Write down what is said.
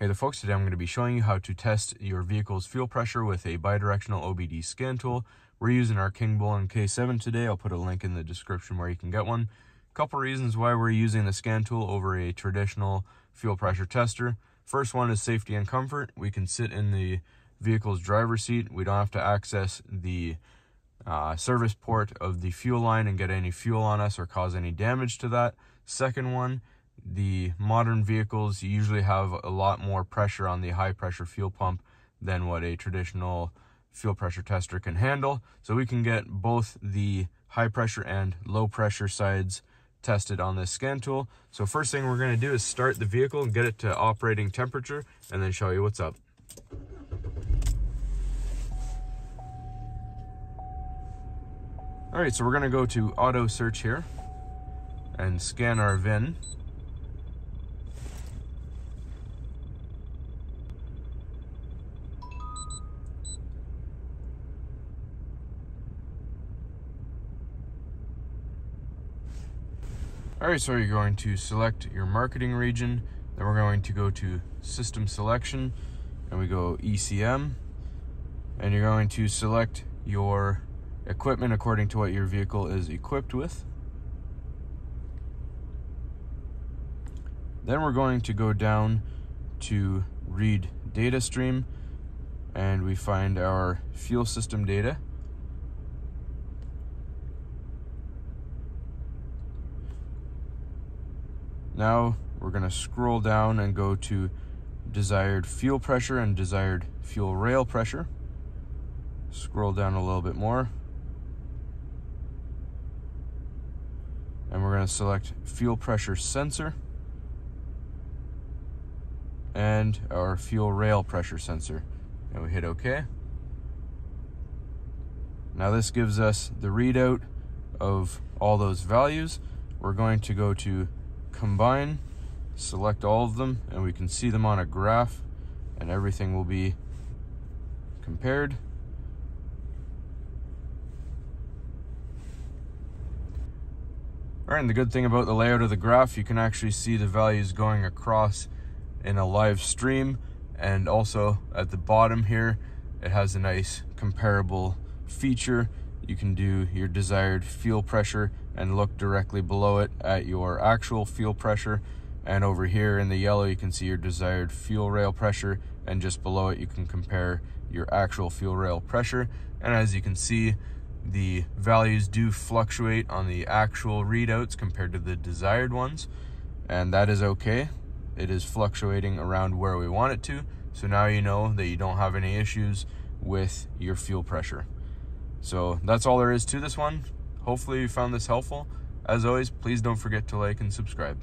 Hey there folks, today I'm going to be showing you how to test your vehicle's fuel pressure with a bidirectional OBD scan tool. We're using our Kingbolen K7 today. I'll put a link in the description where you can get one. A couple reasons why we're using the scan tool over a traditional fuel pressure tester. First one is safety and comfort. We can sit in the vehicle's driver's seat. We don't have to access the uh, service port of the fuel line and get any fuel on us or cause any damage to that. Second one the modern vehicles usually have a lot more pressure on the high pressure fuel pump than what a traditional fuel pressure tester can handle. So we can get both the high pressure and low pressure sides tested on this scan tool. So first thing we're going to do is start the vehicle and get it to operating temperature and then show you what's up. All right, so we're going to go to auto search here and scan our VIN. All right, so you're going to select your marketing region. Then we're going to go to system selection and we go ECM. And you're going to select your equipment according to what your vehicle is equipped with. Then we're going to go down to read data stream and we find our fuel system data. Now we're going to scroll down and go to desired fuel pressure and desired fuel rail pressure. Scroll down a little bit more. And we're going to select fuel pressure sensor and our fuel rail pressure sensor. And we hit OK. Now this gives us the readout of all those values. We're going to go to combine, select all of them, and we can see them on a graph, and everything will be compared. All right, and the good thing about the layout of the graph, you can actually see the values going across in a live stream, and also at the bottom here, it has a nice comparable feature you can do your desired fuel pressure and look directly below it at your actual fuel pressure. And over here in the yellow, you can see your desired fuel rail pressure. And just below it, you can compare your actual fuel rail pressure. And as you can see, the values do fluctuate on the actual readouts compared to the desired ones. And that is okay. It is fluctuating around where we want it to. So now you know that you don't have any issues with your fuel pressure. So that's all there is to this one. Hopefully you found this helpful. As always, please don't forget to like and subscribe.